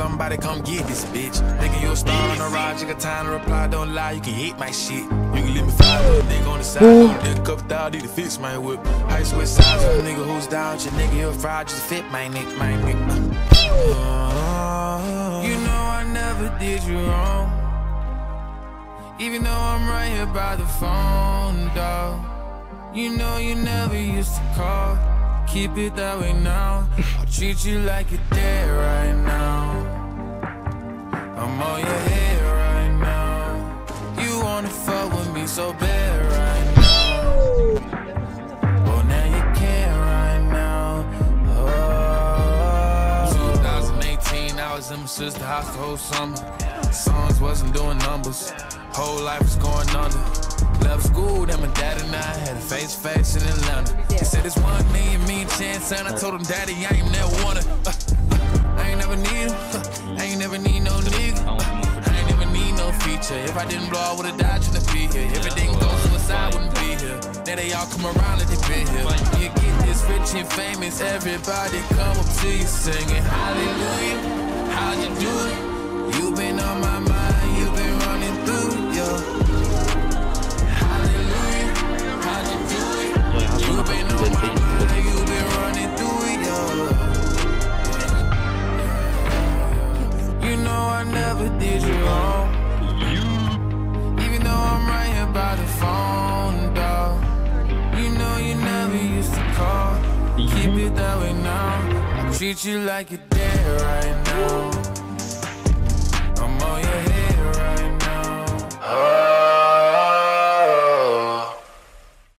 somebody come get this bitch. Thinking you a star on the ride, you got time to reply, don't lie, you can hate my shit. You can leave me five little nigga on the side, nigga cup down, need to fix my whip. High switch size, a nigga who's down, your nigga he'll fry, just fit my nick, my nick. Uh, you know I never did you wrong. Even though I'm right here by the phone, dog. You know you never used to call. Keep it that way now. I'll treat you like you're dead right 2018, I was in my sister's house the whole summer. Songs wasn't doing numbers. Whole life was going under. Left school, then my dad and I had a face face in Atlanta. He said it's one million mean chance, and I told him, Daddy, I ain't never wanna. Uh, uh, I ain't never need him. Uh, I ain't never need no nigga. Uh, I ain't never need no feature. If I didn't blow, I would've died trying to be here. If it didn't go suicide, I wouldn't be here. Now they all come around like they been here. You get this rich and famous, everybody come up to you singing hallelujah. Never did you wrong. Even though I'm right here by the phone, dog. You know you never used to call. Keep it that way now. I treat you like you're dead right now.